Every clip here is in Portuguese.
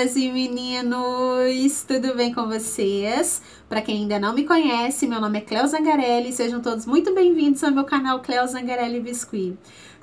meninas e meninos! Tudo bem com vocês? Para quem ainda não me conhece, meu nome é Cleo Zangarelli, sejam todos muito bem-vindos ao meu canal Cleo Zangarelli Biscuit.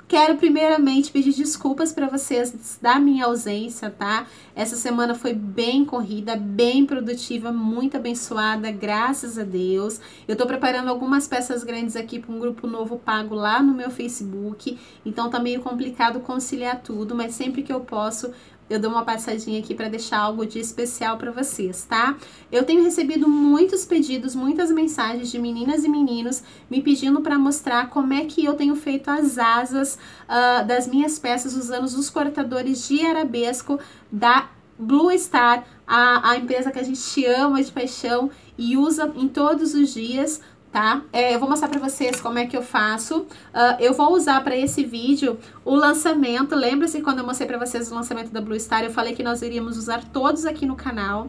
Quero primeiramente pedir desculpas para vocês da minha ausência, tá? Essa semana foi bem corrida, bem produtiva, muito abençoada, graças a Deus. Eu tô preparando algumas peças grandes aqui para um grupo novo pago lá no meu Facebook, então tá meio complicado conciliar tudo, mas sempre que eu posso, eu dou uma passadinha aqui para deixar algo de especial para vocês, tá? Eu tenho recebido muitos pedidos, muitas mensagens de meninas e meninos me pedindo para mostrar como é que eu tenho feito as asas uh, das minhas peças usando os cortadores de arabesco da Blue Star, a, a empresa que a gente ama de paixão e usa em todos os dias tá? É, eu vou mostrar pra vocês como é que eu faço. Uh, eu vou usar para esse vídeo o lançamento. Lembra-se quando eu mostrei pra vocês o lançamento da Blue Star, eu falei que nós iríamos usar todos aqui no canal.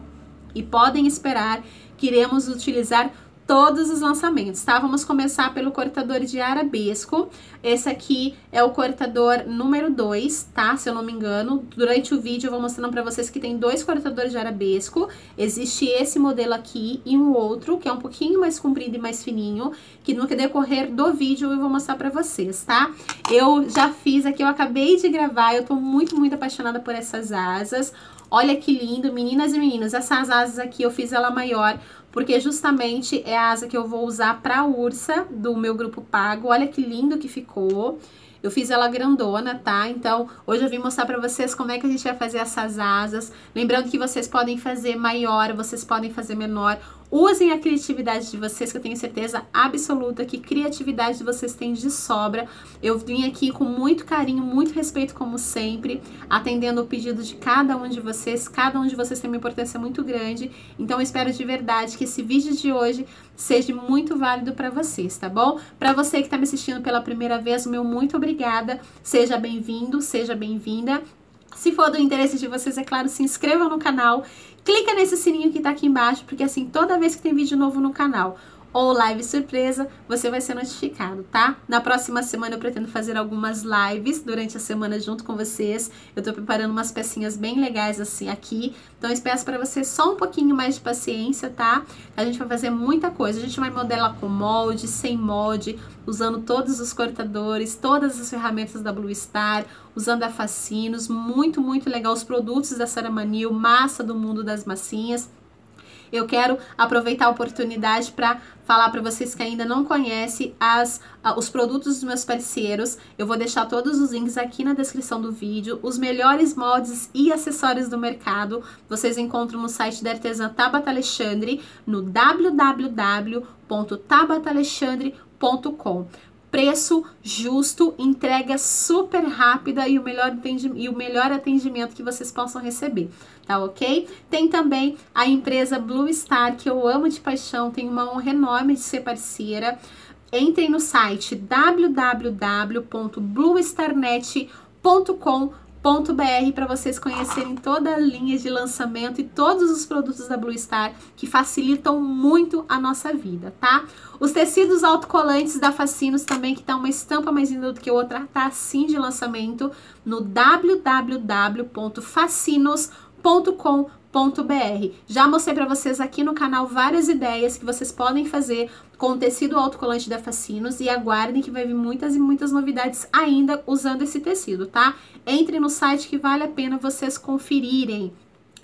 E podem esperar que iremos utilizar todos os lançamentos, tá? Vamos começar pelo cortador de arabesco. Esse aqui é o cortador número 2, tá? Se eu não me engano. Durante o vídeo eu vou mostrando pra vocês que tem dois cortadores de arabesco. Existe esse modelo aqui e um outro, que é um pouquinho mais comprido e mais fininho, que no decorrer do vídeo eu vou mostrar pra vocês, tá? Eu já fiz aqui, eu acabei de gravar, eu tô muito, muito apaixonada por essas asas. Olha que lindo, meninas e meninos, essas asas aqui eu fiz ela maior porque justamente é a asa que eu vou usar para a ursa do meu grupo pago. Olha que lindo que ficou. Eu fiz ela grandona, tá? Então, hoje eu vim mostrar pra vocês como é que a gente vai fazer essas asas. Lembrando que vocês podem fazer maior, vocês podem fazer menor. Usem a criatividade de vocês, que eu tenho certeza absoluta que criatividade vocês têm de sobra. Eu vim aqui com muito carinho, muito respeito, como sempre, atendendo o pedido de cada um de vocês. Cada um de vocês tem uma importância muito grande. Então, eu espero de verdade que esse vídeo de hoje seja muito válido para vocês, tá bom? Para você que está me assistindo pela primeira vez, o meu muito obrigada. Seja bem-vindo, seja bem-vinda. Se for do interesse de vocês, é claro, se inscrevam no canal, clica nesse sininho que tá aqui embaixo, porque assim, toda vez que tem vídeo novo no canal ou live surpresa, você vai ser notificado, tá? Na próxima semana eu pretendo fazer algumas lives durante a semana junto com vocês. Eu tô preparando umas pecinhas bem legais assim aqui. Então eu peço para você só um pouquinho mais de paciência, tá? A gente vai fazer muita coisa. A gente vai modelar com molde, sem molde, usando todos os cortadores, todas as ferramentas da Blue Star, usando a Facinos, muito, muito legal os produtos da Saramanil, massa do mundo das massinhas. Eu quero aproveitar a oportunidade para falar para vocês que ainda não conhecem as, os produtos dos meus parceiros. Eu vou deixar todos os links aqui na descrição do vídeo. Os melhores moldes e acessórios do mercado vocês encontram no site da artesã Tabata Alexandre no www.tabatalexandre.com preço justo, entrega super rápida e o melhor, e o melhor atendimento que vocês possam receber, tá ok? Tem também a empresa Blue Star, que eu amo de paixão, tenho uma honra enorme de ser parceira. Entrem no site www.bluestarnet.com br para vocês conhecerem toda a linha de lançamento e todos os produtos da Blue Star que facilitam muito a nossa vida, tá? Os tecidos autocolantes da Facinos também, que tá uma estampa mais linda do que outra, tá assim de lançamento no www.facinos.com.br br Já mostrei para vocês aqui no canal várias ideias que vocês podem fazer com o tecido autocolante da Facinos e aguardem que vai vir muitas e muitas novidades ainda usando esse tecido, tá? Entre no site que vale a pena vocês conferirem.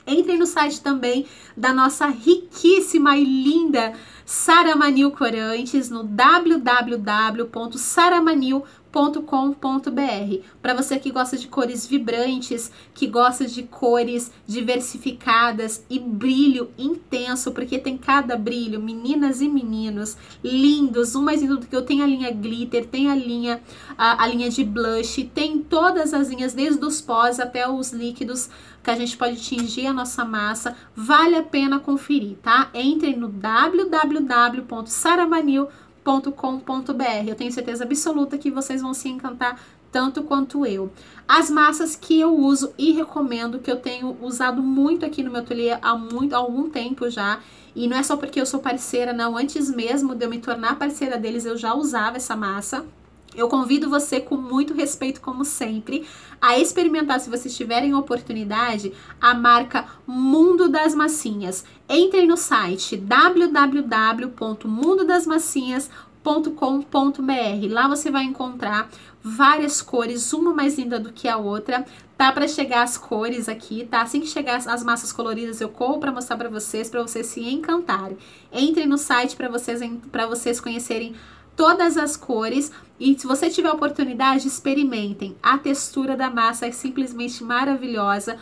Entrem no site também da nossa riquíssima e linda Saramanil Corantes no www.saramanil.com www.cores.com.br. Para você que gosta de cores vibrantes, que gosta de cores diversificadas e brilho intenso, porque tem cada brilho, meninas e meninos, lindos, um mais lindo do que eu. Tem a linha glitter, tem a linha a, a linha de blush, tem todas as linhas, desde os pós até os líquidos que a gente pode tingir a nossa massa. Vale a pena conferir, tá? Entre no www.saramanil.com www.com.br. Eu tenho certeza absoluta que vocês vão se encantar tanto quanto eu. As massas que eu uso e recomendo, que eu tenho usado muito aqui no meu ateliê há, muito, há algum tempo já, e não é só porque eu sou parceira, não, antes mesmo de eu me tornar parceira deles, eu já usava essa massa, Eu convido você, com muito respeito, como sempre, a experimentar, se vocês tiverem oportunidade, a marca Mundo das Massinhas. Entrem no site www.mundodasmassinhas.com.br. Lá você vai encontrar várias cores, uma mais linda do que a outra. Tá para chegar as cores aqui, tá? Assim que chegar as massas coloridas, eu corro para mostrar para vocês, para vocês se encantarem. Entrem no site para vocês para vocês conhecerem todas as cores e se você tiver oportunidade, experimentem. A textura da massa é simplesmente maravilhosa.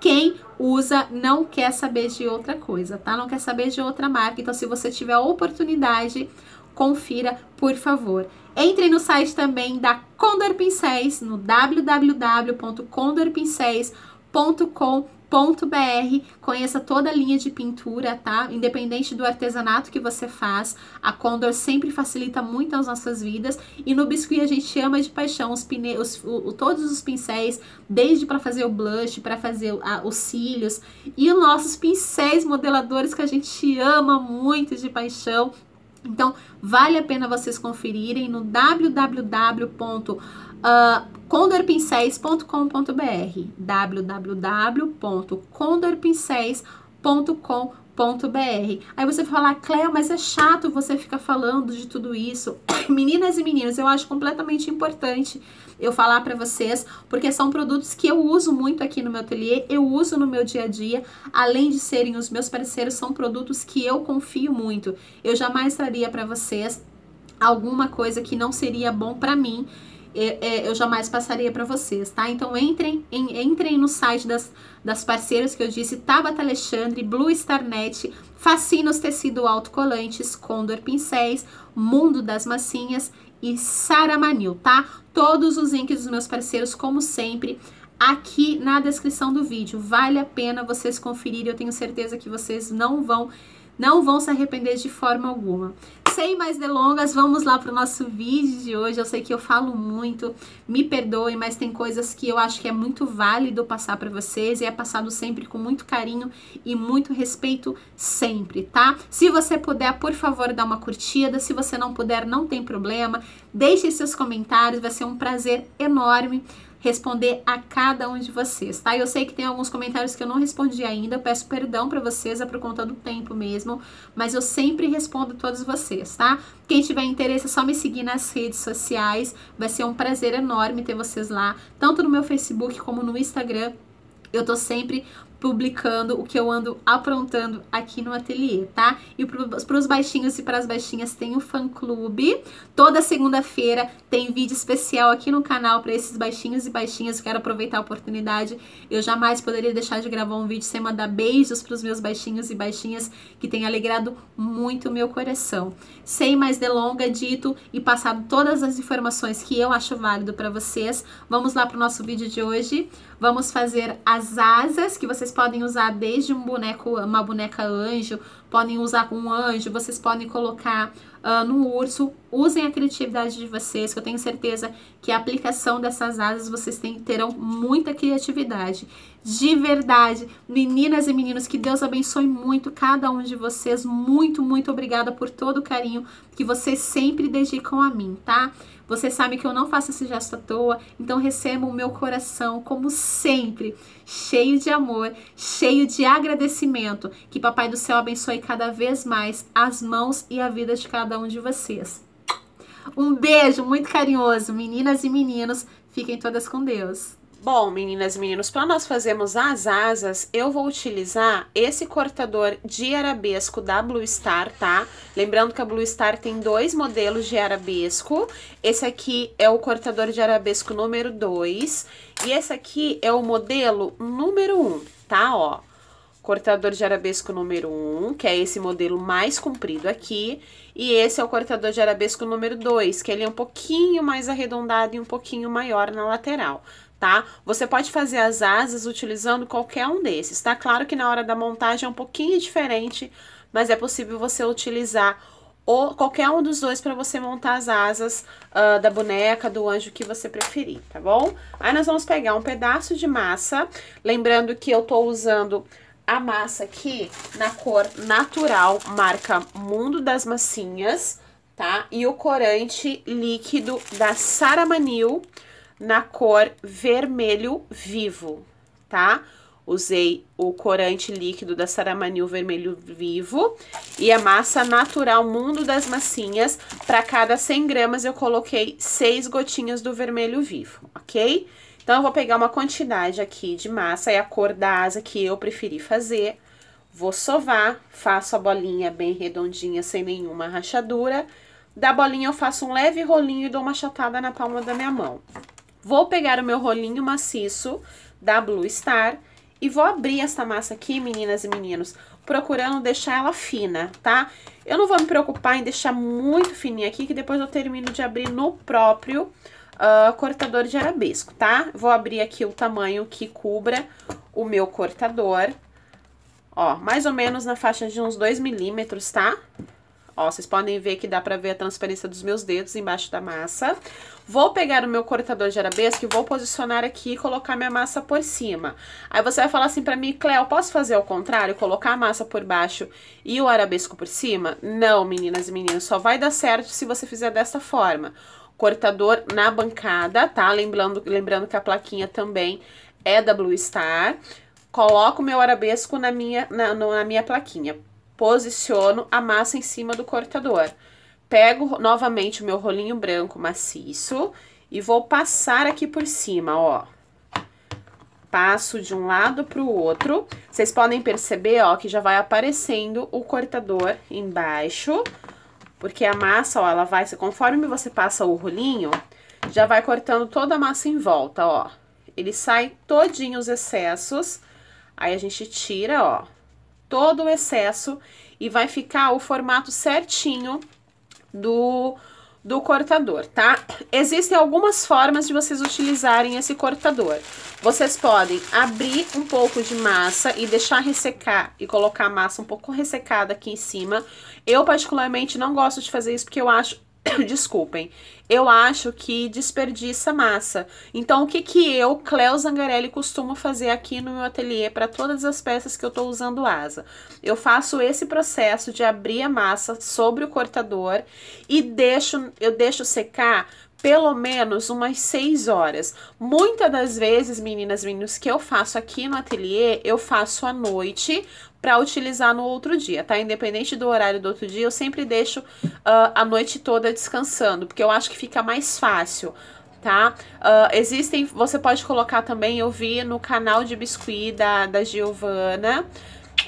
Quem usa não quer saber de outra coisa, tá? Não quer saber de outra marca. Então, se você tiver oportunidade, confira, por favor. Entre no site também da Condor Pincéis, no www.condorpincéis.com.br br conheça toda a linha de pintura, tá? Independente do artesanato que você faz, a Condor sempre facilita muito as nossas vidas e no Biscuit a gente ama de paixão os, pneus, o, todos os pincéis, desde para fazer o blush, para fazer a, os cílios e os nossos pincéis modeladores que a gente ama muito de paixão. Então, vale a pena vocês conferirem no www uh, condorpincéis.com.br www.condorpincéis.com.br Aí você fala, Cleo, mas é chato você ficar falando de tudo isso. Meninas e meninos, eu acho completamente importante eu falar para vocês, porque são produtos que eu uso muito aqui no meu ateliê, eu uso no meu dia a dia, além de serem os meus parceiros, são produtos que eu confio muito. Eu jamais traria para vocês alguma coisa que não seria bom para mim eu jamais passaria para vocês, tá? Então entrem, entrem no site das, das parceiras que eu disse, Tabata Alexandre, Blue Starnet, Facinos Tecido Autocolantes, Condor Pincéis, Mundo das Massinhas e Saramanil, tá? Todos os links dos meus parceiros, como sempre, aqui na descrição do vídeo. Vale a pena vocês conferirem, eu tenho certeza que vocês não vão não vão se arrepender de forma alguma. Sem mais delongas, vamos lá para o nosso vídeo de hoje. Eu sei que eu falo muito, me perdoem, mas tem coisas que eu acho que é muito válido passar para vocês e é passado sempre com muito carinho e muito respeito sempre, tá? Se você puder, por favor, dar uma curtida. Se você não puder, não tem problema. Deixe seus comentários, vai ser um prazer enorme responder a cada um de vocês, tá? Eu sei que tem alguns comentários que eu não respondi ainda, eu peço perdão para vocês, é por conta do tempo mesmo, mas eu sempre respondo todos vocês, tá? Quem tiver interesse é só me seguir nas redes sociais, vai ser um prazer enorme ter vocês lá, tanto no meu Facebook como no Instagram. Eu tô sempre publicando o que eu ando aprontando aqui no ateliê, tá? E para os baixinhos e para as baixinhas tem o fã clube. Toda segunda-feira tem vídeo especial aqui no canal para esses baixinhos e baixinhas. Quero aproveitar a oportunidade. Eu jamais poderia deixar de gravar um vídeo sem mandar beijos para os meus baixinhos e baixinhas que tem alegrado muito o meu coração. Sem mais delonga, dito e passado todas as informações que eu acho válido para vocês, vamos lá para o nosso vídeo de hoje. Vamos fazer as asas que vocês podem usar desde um boneco, uma boneca anjo, podem usar com um anjo, vocês podem colocar uh, no urso. Usem a criatividade de vocês, que eu tenho certeza que a aplicação dessas asas vocês têm, terão muita criatividade. De verdade, meninas e meninos, que Deus abençoe muito cada um de vocês. Muito, muito obrigada por todo o carinho que vocês sempre dedicam a mim, tá? Você sabe que eu não faço esse gesto à toa, então receba o meu coração, como sempre, cheio de amor, cheio de agradecimento. Que Papai do Céu abençoe cada vez mais as mãos e a vida de cada um de vocês. Um beijo muito carinhoso, meninas e meninos. Fiquem todas com Deus. Bom, meninas e meninos, para nós fazermos as asas, eu vou utilizar esse cortador de arabesco da Blue Star, tá? Lembrando que a Blue Star tem dois modelos de arabesco. Esse aqui é o cortador de arabesco número 2 e esse aqui é o modelo número 1, um, tá? Ó, cortador de arabesco número 1, um, que é esse modelo mais comprido aqui, e esse é o cortador de arabesco número 2, que ele é um pouquinho mais arredondado e um pouquinho maior na lateral tá? Você pode fazer as asas utilizando qualquer um desses, tá? Claro que na hora da montagem é um pouquinho diferente, mas é possível você utilizar ou qualquer um dos dois para você montar as asas uh, da boneca, do anjo que você preferir, tá bom? Aí nós vamos pegar um pedaço de massa, lembrando que eu tô usando a massa aqui na cor natural, marca Mundo das Massinhas, tá? E o corante líquido da Saramanil na cor vermelho vivo, tá? Usei o corante líquido da Saramanil vermelho vivo e a massa natural Mundo das Massinhas. Para cada 100 gramas eu coloquei 6 gotinhas do vermelho vivo, ok? Então, eu vou pegar uma quantidade aqui de massa, é a cor da asa que eu preferi fazer. Vou sovar, faço a bolinha bem redondinha, sem nenhuma rachadura. Da bolinha eu faço um leve rolinho e dou uma chatada na palma da minha mão. Vou pegar o meu rolinho maciço da Blue Star e vou abrir essa massa aqui, meninas e meninos, procurando deixar ela fina, tá? Eu não vou me preocupar em deixar muito fininha aqui, que depois eu termino de abrir no próprio uh, cortador de arabesco, tá? Vou abrir aqui o tamanho que cubra o meu cortador. Ó, mais ou menos na faixa de uns 2 milímetros, tá? Ó, vocês podem ver que dá pra ver a transparência dos meus dedos embaixo da massa. Vou pegar o meu cortador de arabesco e vou posicionar aqui e colocar minha massa por cima. Aí você vai falar assim pra mim, Cleo, posso fazer ao contrário? Colocar a massa por baixo e o arabesco por cima? Não, meninas e meninos, só vai dar certo se você fizer dessa forma cortador na bancada, tá? Lembrando, lembrando que a plaquinha também é da Blue Star. Coloco o meu arabesco na minha, na, na minha plaquinha. Posiciono a massa em cima do cortador. Pego novamente o meu rolinho branco maciço e vou passar aqui por cima, ó. Passo de um lado para o outro. Vocês podem perceber, ó, que já vai aparecendo o cortador embaixo. Porque a massa, ó, ela vai, conforme você passa o rolinho, já vai cortando toda a massa em volta, ó. Ele sai todinho os excessos, aí a gente tira, ó, todo o excesso e vai ficar o formato certinho do, do cortador, tá? Existem algumas formas de vocês utilizarem esse cortador. Vocês podem abrir um pouco de massa e deixar ressecar e colocar a massa um pouco ressecada aqui em cima. Eu particularmente não gosto de fazer isso porque eu acho desculpem, eu acho que desperdiça massa. Então, o que que eu, Cleo Zangarelli, costumo fazer aqui no meu ateliê para todas as peças que eu estou usando asa? Eu faço esse processo de abrir a massa sobre o cortador e deixo, eu deixo secar pelo menos umas 6 horas. Muitas das vezes, meninas meninos, que eu faço aqui no ateliê, eu faço à noite para utilizar no outro dia, tá? Independente do horário do outro dia, eu sempre deixo uh, a noite toda descansando, porque eu acho que fica mais fácil, tá? Uh, existem, você pode colocar também, eu vi no canal de biscuit da, da Giovana,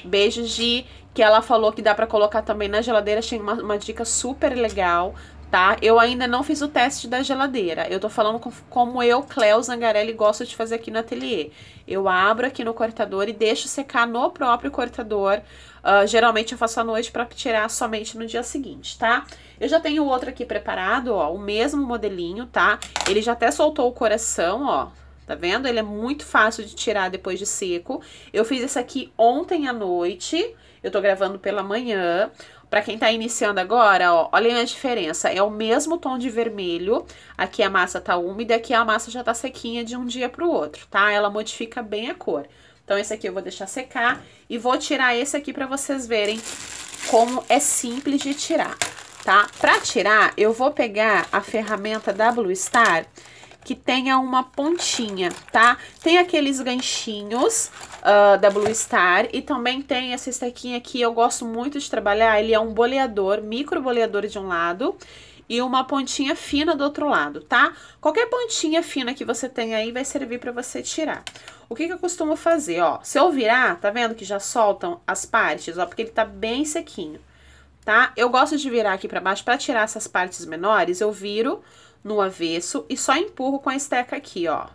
beijos de que ela falou que dá para colocar também na geladeira, achei uma, uma dica super legal, tá? Eu ainda não fiz o teste da geladeira. Eu tô falando como eu, Cleo Zangarelli, gosto de fazer aqui no ateliê. Eu abro aqui no cortador e deixo secar no próprio cortador. Uh, geralmente eu faço à noite para tirar somente no dia seguinte, tá? Eu já tenho outro aqui preparado, ó, o mesmo modelinho, tá? Ele já até soltou o coração, ó, tá vendo? Ele é muito fácil de tirar depois de seco. Eu fiz esse aqui ontem à noite, eu tô gravando pela manhã. Para quem tá iniciando agora, ó, olhem a diferença. É o mesmo tom de vermelho. Aqui a massa tá úmida, aqui a massa já tá sequinha de um dia pro outro, tá? Ela modifica bem a cor. Então, esse aqui eu vou deixar secar e vou tirar esse aqui para vocês verem como é simples de tirar, tá? Para tirar, eu vou pegar a ferramenta da Blue Star que tenha uma pontinha, tá? Tem aqueles ganchinhos uh, da Blue Star e também tem essa estequinha aqui, eu gosto muito de trabalhar, ele é um boleador, micro boleador de um lado e uma pontinha fina do outro lado, tá? Qualquer pontinha fina que você tem aí vai servir para você tirar. O que, que eu costumo fazer, ó? Se eu virar, tá vendo que já soltam as partes, ó? Porque ele tá bem sequinho, tá? Eu gosto de virar aqui para baixo para tirar essas partes menores, eu viro no avesso e só empurro com a esteca aqui, ó.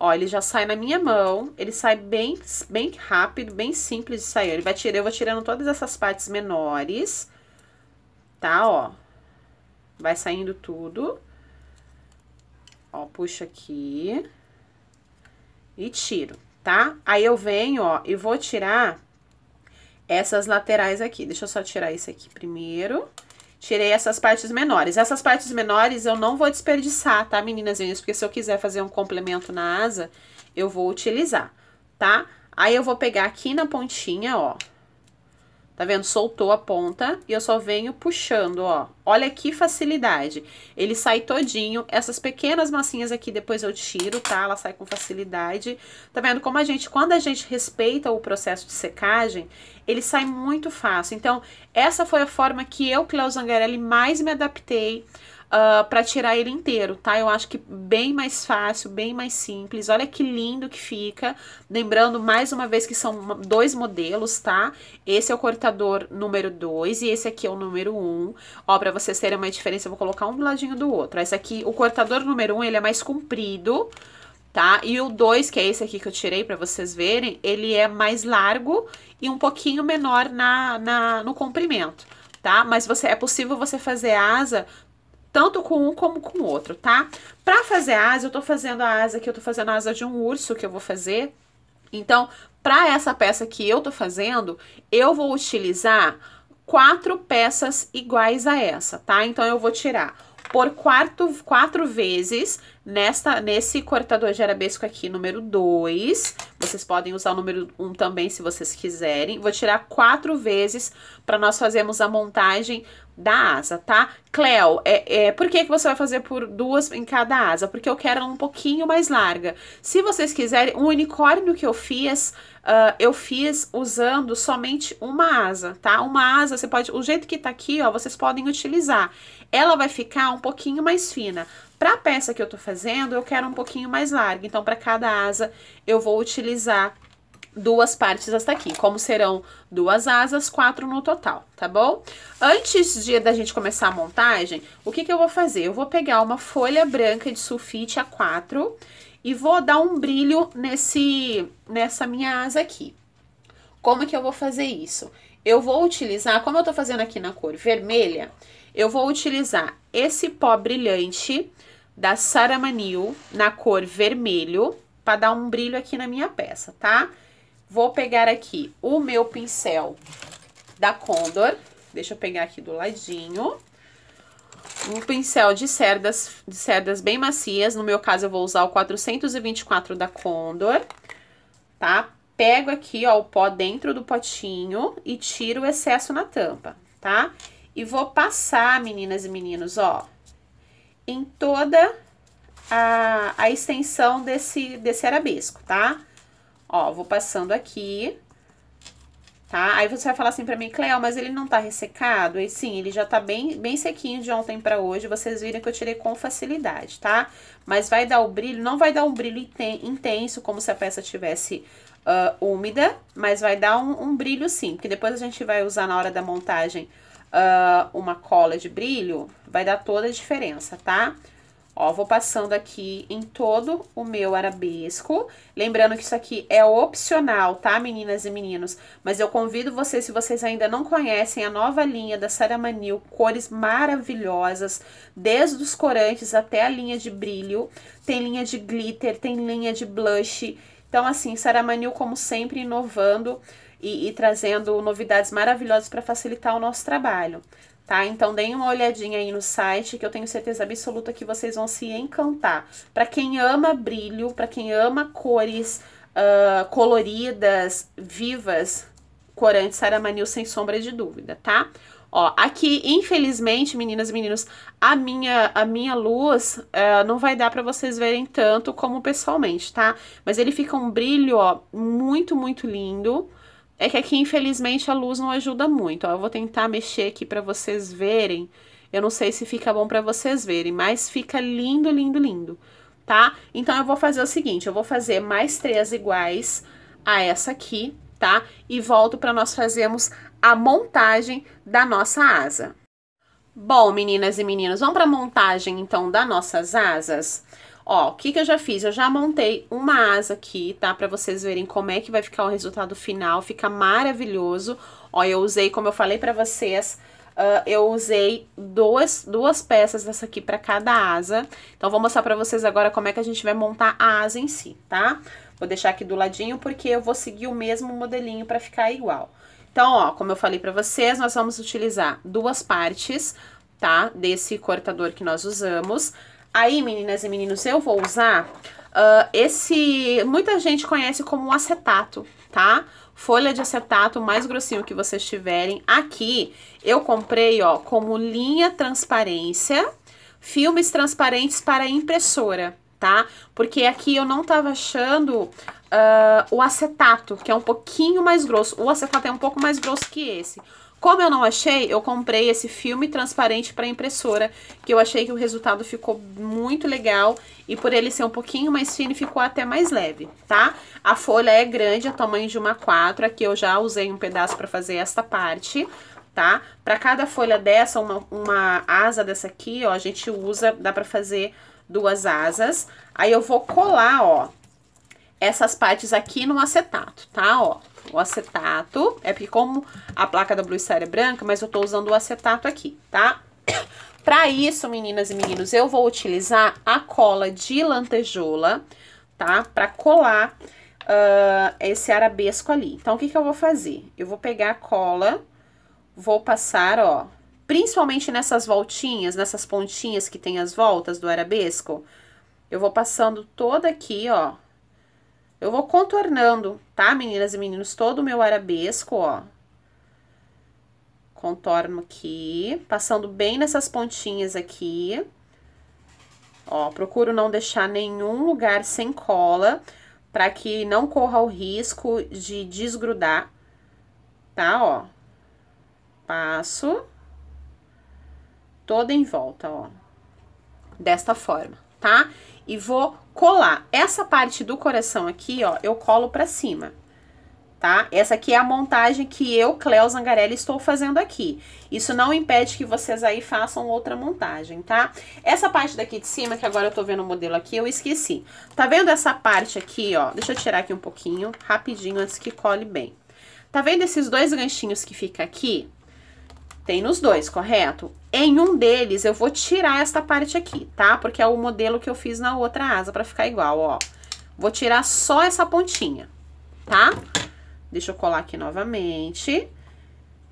Ó, ele já sai na minha mão, ele sai bem, bem rápido, bem simples de sair. Ele vai tirar, eu vou tirando todas essas partes menores, tá, ó. Vai saindo tudo. Ó, puxa aqui. E tiro, tá? Aí eu venho, ó, e vou tirar essas laterais aqui. Deixa eu só tirar esse aqui primeiro. Tirei essas partes menores. Essas partes menores eu não vou desperdiçar, tá, meninas e Porque se eu quiser fazer um complemento na asa, eu vou utilizar, tá? Aí eu vou pegar aqui na pontinha, ó. Tá vendo? Soltou a ponta e eu só venho puxando, ó. Olha que facilidade. Ele sai todinho. Essas pequenas massinhas aqui depois eu tiro, tá? Ela sai com facilidade. Tá vendo como a gente, quando a gente respeita o processo de secagem, ele sai muito fácil. Então, essa foi a forma que eu, Cleo Zangarelli, mais me adaptei uh, ah, para tirar ele inteiro, tá? Eu acho que bem mais fácil, bem mais simples. Olha que lindo que fica. Lembrando mais uma vez que são dois modelos, tá? Esse é o cortador número 2 e esse aqui é o número 1. Um. Ó, para vocês terem uma diferença, eu vou colocar um do ladinho do outro. Esse aqui, o cortador número 1, um, ele é mais comprido, tá? E o 2, que é esse aqui que eu tirei para vocês verem, ele é mais largo e um pouquinho menor na, na, no comprimento, tá? Mas você é possível você fazer asa tanto com um como com o outro, tá? Pra fazer a asa, eu tô fazendo a asa aqui, eu tô fazendo a asa de um urso que eu vou fazer. Então, pra essa peça que eu tô fazendo, eu vou utilizar quatro peças iguais a essa, tá? Então, eu vou tirar por quarto, quatro vezes nesta, nesse cortador de arabesco aqui, número 2. Vocês podem usar o número 1 um também, se vocês quiserem. Vou tirar quatro vezes para nós fazermos a montagem da asa, tá? Cleo, é, é, por que, que você vai fazer por duas em cada asa? Porque eu quero ela um pouquinho mais larga. Se vocês quiserem, o unicórnio que eu fiz, uh, eu fiz usando somente uma asa, tá? Uma asa, você pode, o jeito que tá aqui, ó, vocês podem utilizar. Ela vai ficar um pouquinho mais fina. Pra peça que eu tô fazendo, eu quero um pouquinho mais larga. Então, para cada asa, eu vou utilizar duas partes hasta aqui, como serão duas asas, quatro no total, tá bom? Antes de da gente começar a montagem, o que que eu vou fazer? Eu vou pegar uma folha branca de sulfite A4 e vou dar um brilho nesse, nessa minha asa aqui. Como que eu vou fazer isso? Eu vou utilizar, como eu tô fazendo aqui na cor vermelha, eu vou utilizar esse pó brilhante da Saramanil na cor vermelho, para dar um brilho aqui na minha peça, tá? Vou pegar aqui o meu pincel da Condor. Deixa eu pegar aqui do ladinho. Um pincel de cerdas, de cerdas bem macias. No meu caso, eu vou usar o 424 da Condor, tá? Pego aqui, ó, o pó dentro do potinho e tiro o excesso na tampa, tá? E vou passar, meninas e meninos, ó, em toda a, a extensão desse, desse arabesco, tá? Ó, vou passando aqui, tá? Aí você vai falar assim pra mim, Cleo, mas ele não tá ressecado? E sim, ele já tá bem, bem sequinho de ontem pra hoje, vocês viram que eu tirei com facilidade, tá? Mas vai dar o brilho, não vai dar um brilho intenso, como se a peça tivesse uh, úmida, mas vai dar um, um, brilho sim, porque depois a gente vai usar na hora da montagem uh, uma cola de brilho, vai dar toda a diferença, tá? Tá? Ó, vou passando aqui em todo o meu arabesco. Lembrando que isso aqui é opcional, tá, meninas e meninos? Mas eu convido vocês, se vocês ainda não conhecem, a nova linha da Saramanil, cores maravilhosas, desde os corantes até a linha de brilho. Tem linha de glitter, tem linha de blush. Então, assim, Saramanil, como sempre, inovando e, e trazendo novidades maravilhosas para facilitar o nosso trabalho tá? Então deem uma olhadinha aí no site que eu tenho certeza absoluta que vocês vão se encantar. Para quem ama brilho, para quem ama cores uh, coloridas, vivas, corante Saramanil sem sombra de dúvida, tá? Ó, aqui, infelizmente, meninas e meninos, a minha, a minha luz uh, não vai dar para vocês verem tanto como pessoalmente, tá? Mas ele fica um brilho, ó, muito, muito lindo. É que aqui, infelizmente, a luz não ajuda muito. Ó, eu vou tentar mexer aqui para vocês verem. Eu não sei se fica bom para vocês verem, mas fica lindo, lindo, lindo, tá? Então, eu vou fazer o seguinte, eu vou fazer mais três iguais a essa aqui, tá? E volto para nós fazermos a montagem da nossa asa. Bom, meninas e meninos, vamos para a montagem, então, das nossas asas? Ó, o que que eu já fiz? Eu já montei uma asa aqui, tá? Pra vocês verem como é que vai ficar o resultado final. Fica maravilhoso. Ó, eu usei, como eu falei pra vocês, uh, eu usei duas, duas peças dessa aqui pra cada asa. Então, vou mostrar pra vocês agora como é que a gente vai montar a asa em si, tá? Vou deixar aqui do ladinho porque eu vou seguir o mesmo modelinho pra ficar igual. Então, ó, como eu falei pra vocês, nós vamos utilizar duas partes, tá? Desse cortador que nós usamos. Aí, meninas e meninos, eu vou usar Uh, esse, muita gente conhece como acetato, tá? Folha de acetato mais grossinho que vocês tiverem. Aqui eu comprei, ó, como linha transparência, filmes transparentes para impressora, tá? Porque aqui eu não tava achando uh, o acetato, que é um pouquinho mais grosso. O acetato é um pouco mais grosso que esse. Como eu não achei, eu comprei esse filme transparente para impressora, que eu achei que o resultado ficou muito legal e por ele ser um pouquinho mais fino, ficou até mais leve, tá? A folha é grande, é tamanho de uma 4, aqui eu já usei um pedaço para fazer esta parte, tá? Para cada folha dessa, uma, uma asa dessa aqui, ó, a gente usa, dá para fazer duas asas. Aí eu vou colar, ó, essas partes aqui no acetato, tá? Ó, o acetato, é porque como a placa da Blue Star é branca, mas eu tô usando o acetato aqui, tá? Para isso, meninas e meninos, eu vou utilizar a cola de lantejoula, tá? Para colar uh, esse arabesco ali. Então, o que que eu vou fazer? Eu vou pegar a cola, vou passar, ó, principalmente nessas voltinhas, nessas pontinhas que tem as voltas do arabesco, eu vou passando toda aqui, ó, eu vou contornando, tá, meninas e meninos, todo o meu arabesco, ó. Contorno aqui, passando bem nessas pontinhas aqui. Ó, procuro não deixar nenhum lugar sem cola, para que não corra o risco de desgrudar, tá, ó. Passo toda em volta, ó. Desta forma, tá? E vou colar. Essa parte do coração aqui, ó, eu colo pra cima, tá? Essa aqui é a montagem que eu, Cleo Zangarelli, estou fazendo aqui. Isso não impede que vocês aí façam outra montagem, tá? Essa parte daqui de cima, que agora eu tô vendo o modelo aqui, eu esqueci. Tá vendo essa parte aqui, ó? Deixa eu tirar aqui um pouquinho, rapidinho, antes que cole bem. Tá vendo esses dois ganchinhos que fica aqui? Tem nos dois, correto? Em um deles, eu vou tirar esta parte aqui, tá? Porque é o modelo que eu fiz na outra asa, pra ficar igual, ó. Vou tirar só essa pontinha, tá? Deixa eu colar aqui novamente.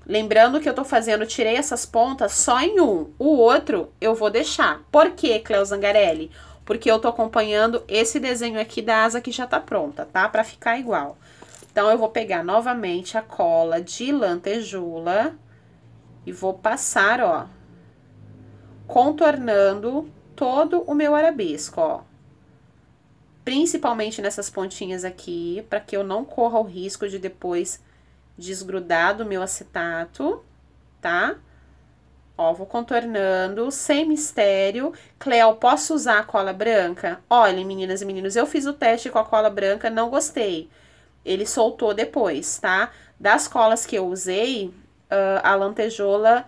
Lembrando que eu tô fazendo, tirei essas pontas só em um. O outro eu vou deixar. Por que, Cleo Zangarelli? Porque eu tô acompanhando esse desenho aqui da asa que já tá pronta, tá? Pra ficar igual. Então, eu vou pegar novamente a cola de lantejoula e vou passar, ó, contornando todo o meu arabesco, ó. Principalmente nessas pontinhas aqui, para que eu não corra o risco de depois desgrudar do meu acetato, tá? Ó, vou contornando, sem mistério. Cleo, posso usar a cola branca? Olhem, meninas e meninos, eu fiz o teste com a cola branca, não gostei. Ele soltou depois, tá? Das colas que eu usei, uh, a lantejoula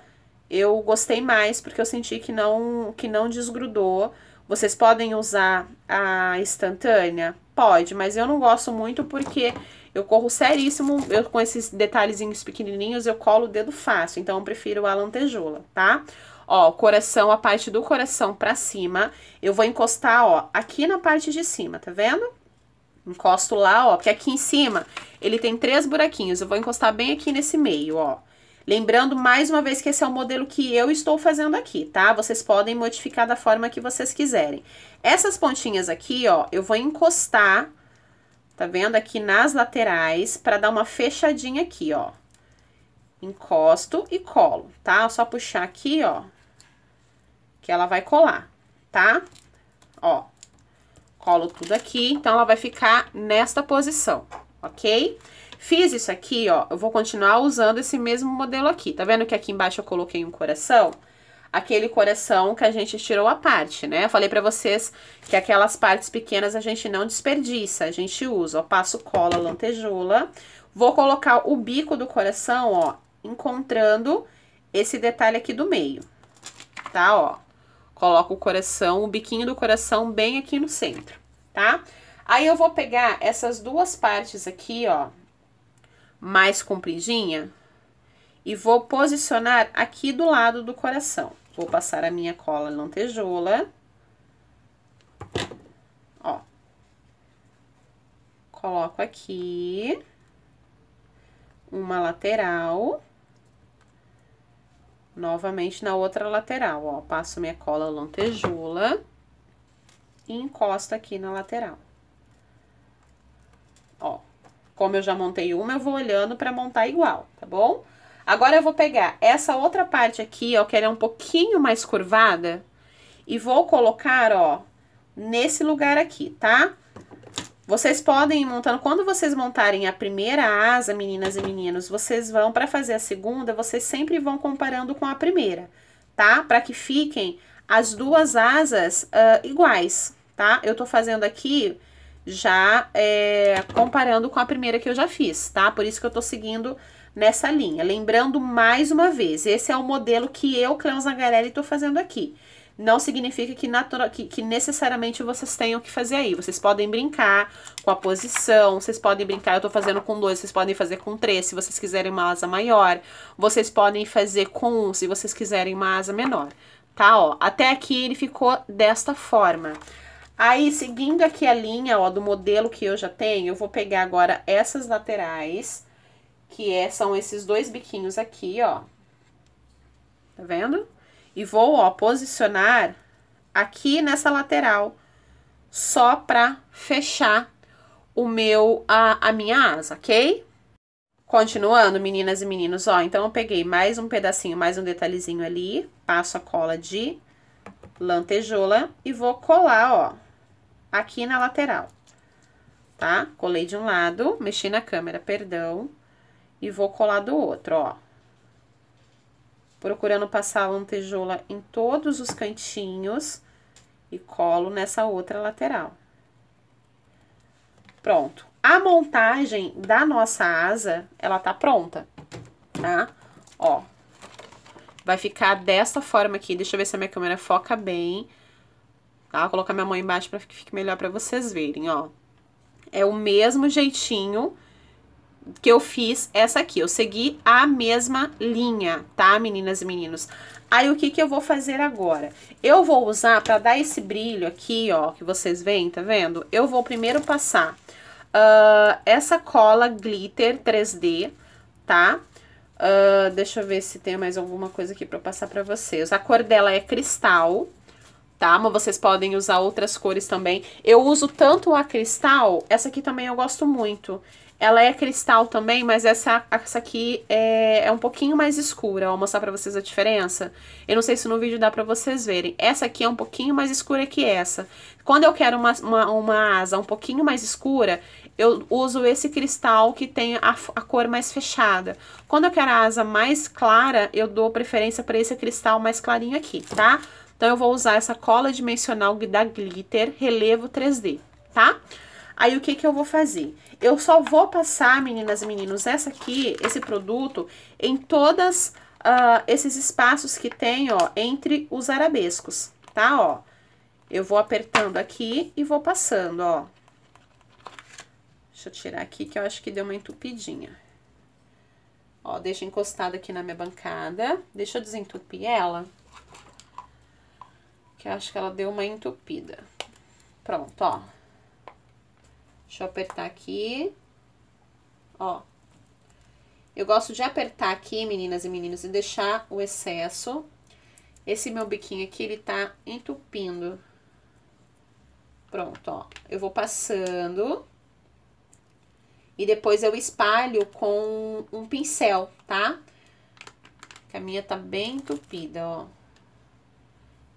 eu gostei mais porque eu senti que não que não desgrudou. Vocês podem usar a instantânea? Pode, mas eu não gosto muito porque eu corro seríssimo, eu com esses detalhezinhos pequenininhos, eu colo o dedo fácil, então eu prefiro a lantejoula, tá? Ó, coração, a parte do coração pra cima, eu vou encostar, ó, aqui na parte de cima, tá vendo? Encosto lá, ó, porque aqui em cima ele tem três buraquinhos, eu vou encostar bem aqui nesse meio, ó. Lembrando mais uma vez que esse é o modelo que eu estou fazendo aqui, tá? Vocês podem modificar da forma que vocês quiserem. Essas pontinhas aqui, ó, eu vou encostar, tá vendo? Aqui nas laterais, para dar uma fechadinha aqui, ó. Encosto e colo, tá? É só puxar aqui, ó, que ela vai colar, tá? Ó, colo tudo aqui, então ela vai ficar nesta posição, ok? Fiz isso aqui, ó, eu vou continuar usando esse mesmo modelo aqui. Tá vendo que aqui embaixo eu coloquei um coração? Aquele coração que a gente tirou a parte, né? Eu falei pra vocês que aquelas partes pequenas a gente não desperdiça, a gente usa, ó, passo cola, lantejoula. Vou colocar o bico do coração, ó, encontrando esse detalhe aqui do meio, tá, ó. Coloco o coração, o biquinho do coração bem aqui no centro, tá? Aí eu vou pegar essas duas partes aqui, ó, mais compridinha e vou posicionar aqui do lado do coração. Vou passar a minha cola lantejoula. Ó. Coloco aqui uma lateral. Novamente na outra lateral, ó. Passo minha cola lantejoula e encosto aqui na lateral, ó. Como eu já montei uma, eu vou olhando pra montar igual, tá bom? Agora eu vou pegar essa outra parte aqui, ó, que ela é um pouquinho mais curvada, e vou colocar, ó, nesse lugar aqui, tá? Vocês podem ir montando, quando vocês montarem a primeira asa, meninas e meninos, vocês vão, para fazer a segunda, vocês sempre vão comparando com a primeira, tá? Para que fiquem as duas asas uh, iguais, tá? Eu tô fazendo aqui já é, comparando com a primeira que eu já fiz, tá? Por isso que eu tô seguindo nessa linha. Lembrando mais uma vez, esse é o modelo que eu, Cleon Zangarelli, tô fazendo aqui não significa que, natural, que, que, necessariamente vocês tenham que fazer aí. Vocês podem brincar com a posição, vocês podem brincar, eu tô fazendo com dois, vocês podem fazer com três, se vocês quiserem uma asa maior. Vocês podem fazer com um, se vocês quiserem uma asa menor, tá? Ó, até aqui ele ficou desta forma. Aí, seguindo aqui a linha, ó, do modelo que eu já tenho, eu vou pegar agora essas laterais, que é, são esses dois biquinhos aqui, ó. Tá vendo? E vou, ó, posicionar aqui nessa lateral, só pra fechar o meu, a, a minha asa, ok? Continuando, meninas e meninos, ó, então eu peguei mais um pedacinho, mais um detalhezinho ali, passo a cola de lantejoula e vou colar, ó, aqui na lateral, tá? Colei de um lado, mexi na câmera, perdão, e vou colar do outro, ó procurando passar a lantejoula em todos os cantinhos e colo nessa outra lateral. Pronto. A montagem da nossa asa, ela tá pronta, tá? Ó, vai ficar dessa forma aqui. Deixa eu ver se a minha câmera foca bem. Tá? Vou colocar minha mão embaixo para que fique melhor para vocês verem, ó. É o mesmo jeitinho que eu fiz essa aqui. Eu segui a mesma linha, tá, meninas e meninos? Aí, o que que eu vou fazer agora? Eu vou usar, para dar esse brilho aqui, ó, que vocês veem, tá vendo? Eu vou primeiro passar uh, essa cola glitter 3D, tá? Uh, deixa eu ver se tem mais alguma coisa aqui pra passar pra vocês. A cor dela é cristal, tá? Mas vocês podem usar outras cores também. Eu uso tanto a cristal, essa aqui também eu gosto muito. Ela é cristal também, mas essa, essa aqui é, é um pouquinho mais escura. Vou mostrar pra vocês a diferença. Eu não sei se no vídeo dá pra vocês verem. Essa aqui é um pouquinho mais escura que essa. Quando eu quero uma, uma, uma asa um pouquinho mais escura, eu uso esse cristal que tem a, a cor mais fechada. Quando eu quero a asa mais clara, eu dou preferência para esse cristal mais clarinho aqui, tá? Então, eu vou usar essa cola dimensional da Glitter Relevo 3D, tá? Aí, o que que eu vou fazer? Eu só vou passar, meninas e meninos, essa aqui, esse produto, em todas uh, esses espaços que tem, ó, entre os arabescos, tá? Ó, eu vou apertando aqui e vou passando, ó. Deixa eu tirar aqui que eu acho que deu uma entupidinha. Ó, deixa encostada aqui na minha bancada. Deixa eu desentupir ela. Que acho que ela deu uma entupida. Pronto, ó. Deixa eu apertar aqui. Ó. Eu gosto de apertar aqui, meninas e meninos, e deixar o excesso. Esse meu biquinho aqui, ele tá entupindo. Pronto, ó. Eu vou passando. E depois eu espalho com um pincel, tá? Que a minha tá bem entupida, ó.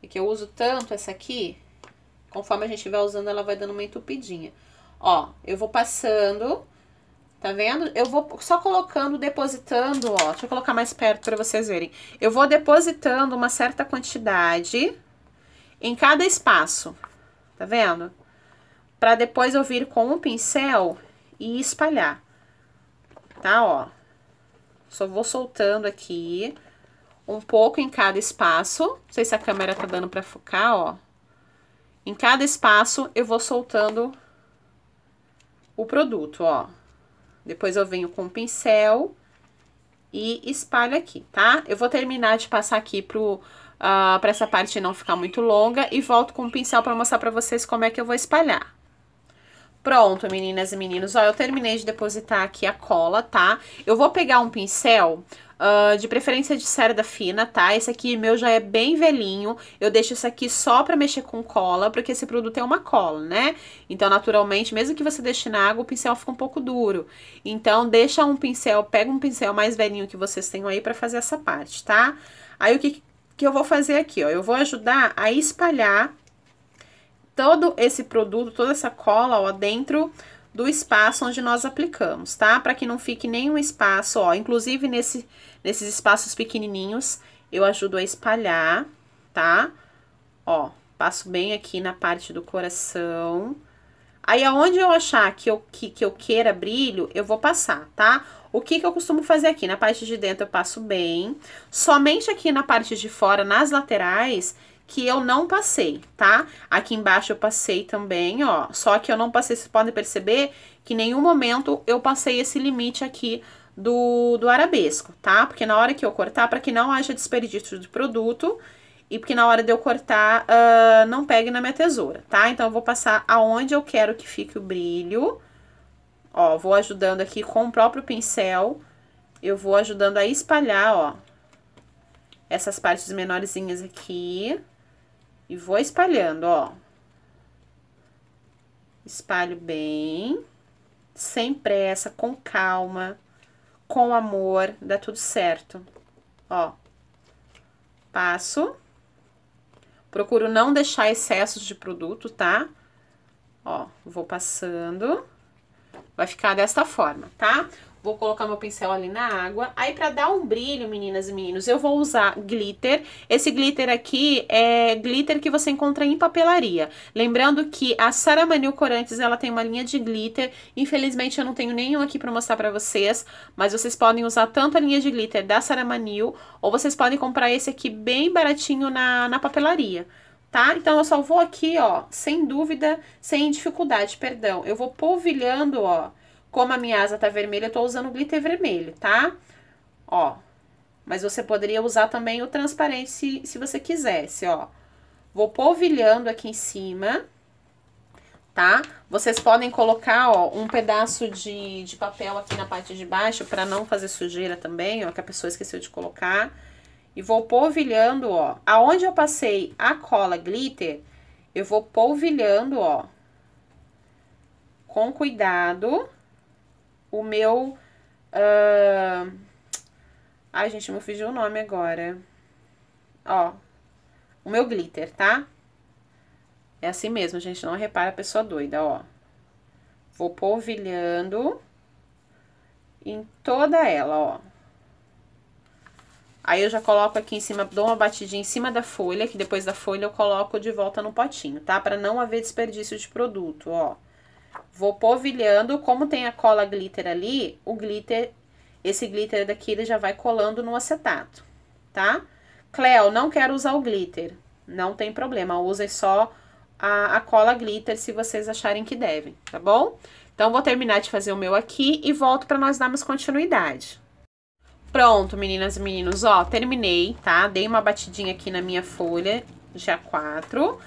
E que eu uso tanto essa aqui, conforme a gente vai usando, ela vai dando uma entupidinha. Ó, eu vou passando, tá vendo? Eu vou só colocando, depositando, ó. Deixa eu colocar mais perto para vocês verem. Eu vou depositando uma certa quantidade em cada espaço, tá vendo? Para depois eu vir com um pincel e espalhar, tá? Ó, só vou soltando aqui um pouco em cada espaço. Não sei se a câmera tá dando para focar, ó. Em cada espaço eu vou soltando o produto, ó. Depois eu venho com o pincel e espalho aqui, tá? Eu vou terminar de passar aqui pro, uh, pra essa parte não ficar muito longa e volto com o pincel pra mostrar pra vocês como é que eu vou espalhar. Pronto, meninas e meninos, ó, eu terminei de depositar aqui a cola, tá? Eu vou pegar um pincel, Uh, de preferência de cerda fina, tá? Esse aqui meu já é bem velhinho. Eu deixo isso aqui só pra mexer com cola, porque esse produto é uma cola, né? Então, naturalmente, mesmo que você deixe na água, o pincel fica um pouco duro. Então, deixa um pincel, pega um pincel mais velhinho que vocês tenham aí pra fazer essa parte, tá? Aí, o que, que eu vou fazer aqui, ó? Eu vou ajudar a espalhar todo esse produto, toda essa cola, ó, dentro do espaço onde nós aplicamos, tá? Para que não fique nenhum espaço, ó, inclusive nesse, nesses espaços pequenininhos, eu ajudo a espalhar, tá? Ó, passo bem aqui na parte do coração. Aí, aonde eu achar que eu, que, que eu queira brilho, eu vou passar, tá? O que, que eu costumo fazer aqui? Na parte de dentro eu passo bem. Somente aqui na parte de fora, nas laterais, que eu não passei, tá? Aqui embaixo eu passei também, ó. Só que eu não passei, vocês podem perceber que em nenhum momento eu passei esse limite aqui do, do arabesco, tá? Porque na hora que eu cortar, para que não haja desperdício de produto e porque na hora de eu cortar uh, não pegue na minha tesoura, tá? Então eu vou passar aonde eu quero que fique o brilho. Ó, vou ajudando aqui com o próprio pincel. Eu vou ajudando a espalhar, ó, essas partes menorzinhas aqui. E vou espalhando, ó. Espalho bem, sem pressa, com calma, com amor, dá tudo certo. Ó. Passo. Procuro não deixar excessos de produto, tá? Ó, vou passando. Vai ficar desta forma, tá? Vou colocar meu pincel ali na água. Aí, pra dar um brilho, meninas e meninos, eu vou usar glitter. Esse glitter aqui é glitter que você encontra em papelaria. Lembrando que a Saramanil Corantes, ela tem uma linha de glitter. Infelizmente, eu não tenho nenhum aqui pra mostrar pra vocês. Mas vocês podem usar tanto a linha de glitter da Saramanil, ou vocês podem comprar esse aqui bem baratinho na, na papelaria tá? Então, eu só vou aqui, ó, sem dúvida, sem dificuldade, perdão. Eu vou polvilhando, ó, como a minha asa tá vermelha, eu tô usando glitter vermelho, tá? Ó, mas você poderia usar também o transparente se, se você quisesse, ó. Vou polvilhando aqui em cima, tá? Vocês podem colocar, ó, um pedaço de, de papel aqui na parte de baixo para não fazer sujeira também, ó, que a pessoa esqueceu de colocar. E vou polvilhando, ó. Aonde eu passei a cola glitter, eu vou polvilhando, ó. Com cuidado o meu... Uh... Ai, gente, me fugiu o nome agora. Ó, o meu glitter, tá? É assim mesmo, gente, não repara a pessoa doida, ó. Vou polvilhando em toda ela, ó. Aí eu já coloco aqui em cima, dou uma batidinha em cima da folha, que depois da folha eu coloco de volta no potinho, tá? Pra não haver desperdício de produto, ó. Vou polvilhando, como tem a cola glitter ali, o glitter, esse glitter daqui, ele já vai colando no acetato, tá? Cleo, não quero usar o glitter. Não tem problema, usem só a, a cola glitter se vocês acharem que devem, tá bom? Então, vou terminar de fazer o meu aqui e volto para nós darmos continuidade. Pronto, meninas e meninos, ó, terminei, tá? Dei uma batidinha aqui na minha folha, já quatro.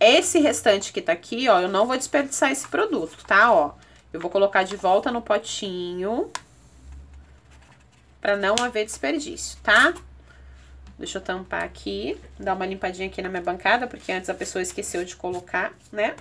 Esse restante que tá aqui, ó, eu não vou desperdiçar esse produto, tá? Ó, eu vou colocar de volta no potinho pra não haver desperdício, tá? Deixa eu tampar aqui, dar uma limpadinha aqui na minha bancada, porque antes a pessoa esqueceu de colocar, né?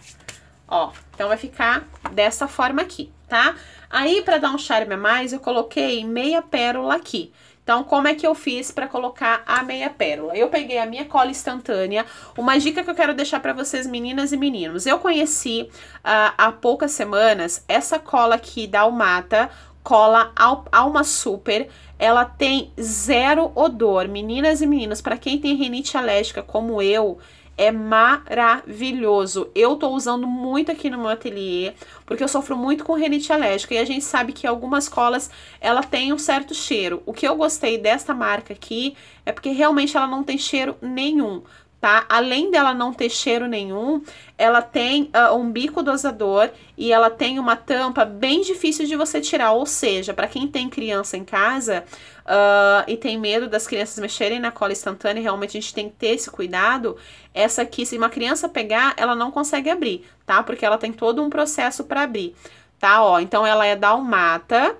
Ó, então vai ficar dessa forma aqui, tá? Aí, pra dar um charme a mais, eu coloquei meia pérola aqui. Então, como é que eu fiz para colocar a meia pérola? Eu peguei a minha cola instantânea. Uma dica que eu quero deixar para vocês, meninas e meninos. Eu conheci uh, há poucas semanas essa cola aqui da Almata, cola Alma Super. Ela tem zero odor. Meninas e meninos, para quem tem rinite alérgica como eu, é maravilhoso. Eu tô usando muito aqui no meu ateliê, porque eu sofro muito com renite alérgica e a gente sabe que algumas colas ela tem um certo cheiro. O que eu gostei desta marca aqui é porque realmente ela não tem cheiro nenhum tá? Além dela não ter cheiro nenhum, ela tem uh, um bico dosador e ela tem uma tampa bem difícil de você tirar. Ou seja, para quem tem criança em casa uh, e tem medo das crianças mexerem na cola instantânea, realmente a gente tem que ter esse cuidado. Essa aqui, se uma criança pegar, ela não consegue abrir, tá? Porque ela tem todo um processo para abrir, tá? Ó, então ela é da Almata.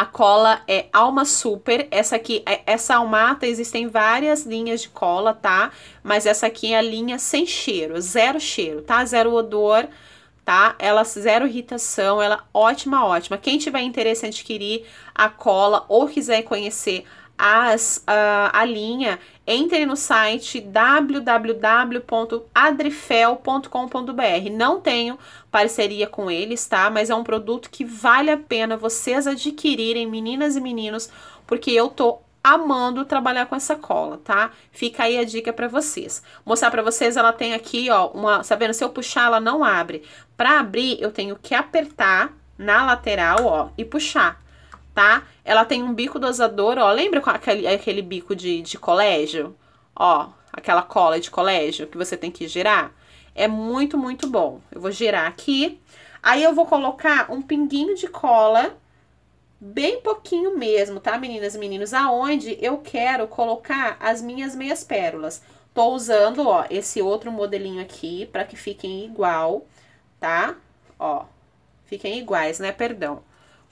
A cola é Alma Super. Essa aqui, é, essa Almata, existem várias linhas de cola, tá? Mas essa aqui é a linha sem cheiro, zero cheiro, tá? Zero odor, tá? Ela zero irritação, ela ótima, ótima. Quem tiver interesse em adquirir a cola ou quiser conhecer as, uh, a linha, entre no site www.adrifel.com.br. Não tenho parceria com eles, tá? Mas é um produto que vale a pena vocês adquirirem, meninas e meninos, porque eu tô amando trabalhar com essa cola, tá? Fica aí a dica para vocês. Mostrar para vocês, ela tem aqui, ó, uma, sabendo, se eu puxar ela não abre. Para abrir, eu tenho que apertar na lateral, ó, e puxar tá? Ela tem um bico dosador, ó. Lembra aquele, aquele bico de, de colégio? Ó, aquela cola de colégio que você tem que girar? É muito, muito bom. Eu vou girar aqui. Aí eu vou colocar um pinguinho de cola, bem pouquinho mesmo, tá, meninas e meninos? Aonde eu quero colocar as minhas meias pérolas. Tô usando, ó, esse outro modelinho aqui para que fiquem igual, tá? Ó, fiquem iguais, né? Perdão.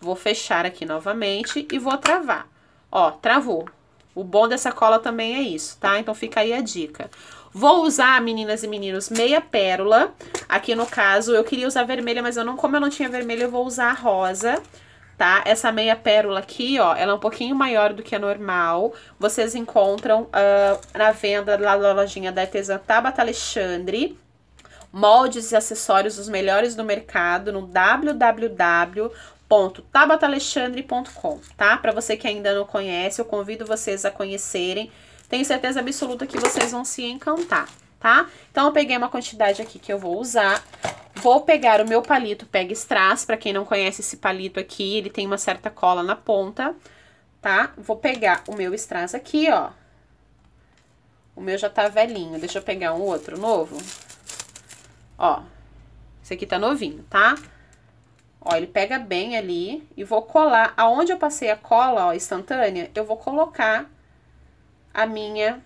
Vou fechar aqui novamente e vou travar. Ó, travou. O bom dessa cola também é isso, tá? Então fica aí a dica. Vou usar, meninas e meninos, meia pérola. Aqui no caso, eu queria usar vermelha, mas eu não, como eu não tinha vermelha, eu vou usar rosa, tá? Essa meia pérola aqui, ó, ela é um pouquinho maior do que a normal. Vocês encontram uh, na venda lá na lojinha da artesã Tabata Alexandre. Moldes e acessórios os melhores do mercado no www www.tabatalexandre.com, tá? Para você que ainda não conhece, eu convido vocês a conhecerem. Tenho certeza absoluta que vocês vão se encantar, tá? Então, eu peguei uma quantidade aqui que eu vou usar. Vou pegar o meu palito Pega Strass, para quem não conhece esse palito aqui, ele tem uma certa cola na ponta, tá? Vou pegar o meu strass aqui, ó. O meu já tá velhinho, deixa eu pegar um outro novo. Ó, esse aqui tá novinho, tá? Ó, ele pega bem ali e vou colar. Aonde eu passei a cola, ó, instantânea, eu vou colocar a minha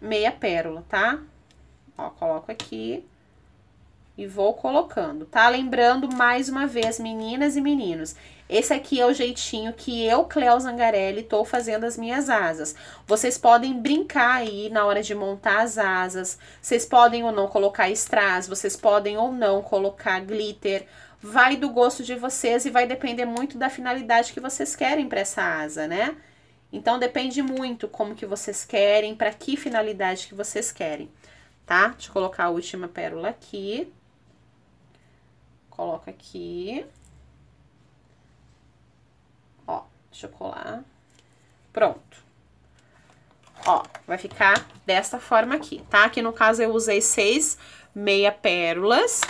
meia pérola, tá? Ó, coloco aqui e vou colocando, tá? Lembrando mais uma vez, meninas e meninos, esse aqui é o jeitinho que eu, Cleo Zangarelli, tô fazendo as minhas asas. Vocês podem brincar aí na hora de montar as asas, vocês podem ou não colocar strass, vocês podem ou não colocar glitter, vai do gosto de vocês e vai depender muito da finalidade que vocês querem para essa asa, né? Então depende muito como que vocês querem, para que finalidade que vocês querem, tá? Deixa eu colocar a última pérola aqui. Coloco aqui. Ó, deixa eu colar. Pronto. Ó, vai ficar desta forma aqui, tá? Aqui no caso eu usei seis meia pérolas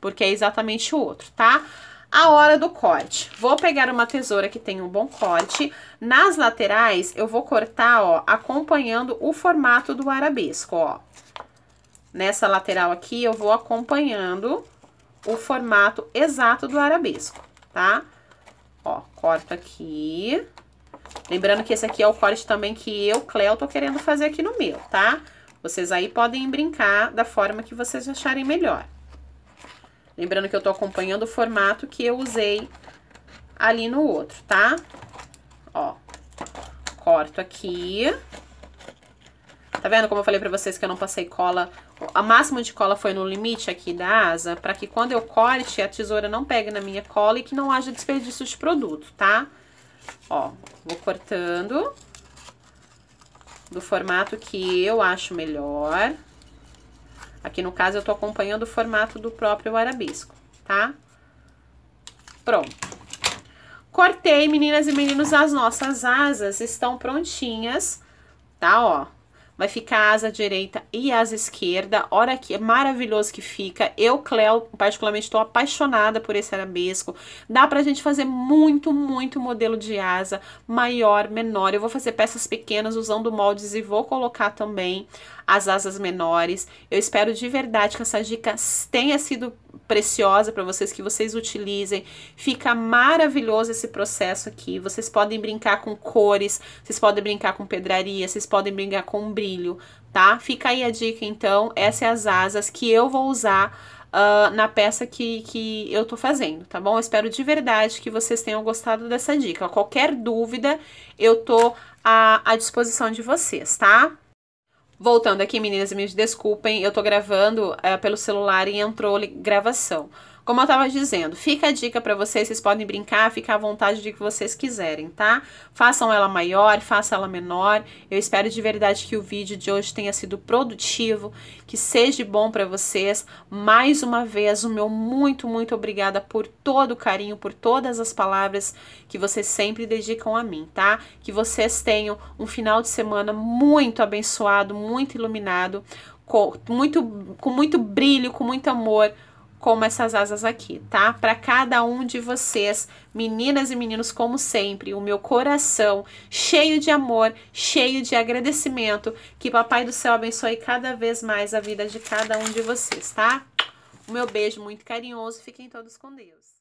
porque é exatamente o outro, tá? A hora do corte. Vou pegar uma tesoura que tem um bom corte. Nas laterais, eu vou cortar, ó, acompanhando o formato do arabesco, ó. Nessa lateral aqui, eu vou acompanhando o formato exato do arabesco, tá? Ó, corto aqui. Lembrando que esse aqui é o corte também que eu, Cleo, tô querendo fazer aqui no meu, tá? Vocês aí podem brincar da forma que vocês acharem melhor. Lembrando que eu tô acompanhando o formato que eu usei ali no outro, tá? Ó, corto aqui. Tá vendo como eu falei pra vocês que eu não passei cola? A máxima de cola foi no limite aqui da asa, pra que quando eu corte, a tesoura não pegue na minha cola e que não haja desperdício de produto, tá? Ó, vou cortando do formato que eu acho melhor. Aqui no caso eu tô acompanhando o formato do próprio arabesco, tá? Pronto. Cortei, meninas e meninos, as nossas asas estão prontinhas, tá? Ó, vai ficar asa direita e asa esquerda. Olha que maravilhoso que fica. Eu, Cleo, particularmente estou apaixonada por esse arabesco. Dá pra gente fazer muito, muito modelo de asa, maior, menor. Eu vou fazer peças pequenas usando moldes e vou colocar também as asas menores. Eu espero de verdade que essa dica tenha sido preciosa para vocês, que vocês utilizem. Fica maravilhoso esse processo aqui. Vocês podem brincar com cores, vocês podem brincar com pedraria, vocês podem brincar com brilho, tá? Fica aí a dica, então. Essas é as asas que eu vou usar uh, na peça que, que eu tô fazendo, tá bom? Eu espero de verdade que vocês tenham gostado dessa dica. Qualquer dúvida, eu tô à, à disposição de vocês, tá? Voltando aqui, meninas, me desculpem, eu tô gravando uh, pelo celular e entrou gravação. Como eu tava dizendo, fica a dica para vocês, vocês podem brincar, ficar à vontade de que vocês quiserem, tá? Façam ela maior, façam ela menor. Eu espero de verdade que o vídeo de hoje tenha sido produtivo, que seja bom para vocês. Mais uma vez, o meu muito, muito obrigada por todo o carinho, por todas as palavras que vocês sempre dedicam a mim, tá? Que vocês tenham um final de semana muito abençoado, muito iluminado, com muito, com muito brilho, com muito amor como essas asas aqui, tá? Para cada um de vocês, meninas e meninos, como sempre, o meu coração cheio de amor, cheio de agradecimento. Que Papai do Céu abençoe cada vez mais a vida de cada um de vocês, tá? O meu beijo muito carinhoso. Fiquem todos com Deus.